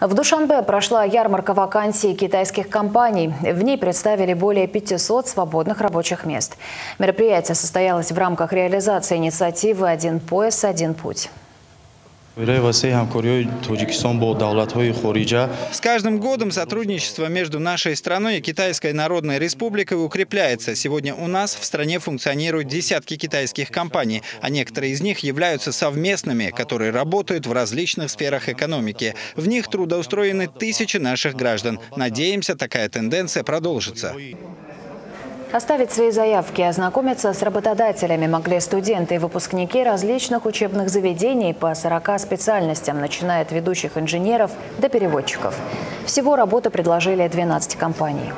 В Душанбе прошла ярмарка вакансий китайских компаний. В ней представили более 500 свободных рабочих мест. Мероприятие состоялось в рамках реализации инициативы «Один пояс, один путь». С каждым годом сотрудничество между нашей страной и Китайской Народной Республикой укрепляется. Сегодня у нас в стране функционируют десятки китайских компаний, а некоторые из них являются совместными, которые работают в различных сферах экономики. В них трудоустроены тысячи наших граждан. Надеемся, такая тенденция продолжится. Оставить свои заявки и ознакомиться с работодателями могли студенты и выпускники различных учебных заведений по 40 специальностям, начиная от ведущих инженеров до переводчиков. Всего работу предложили 12 компаний.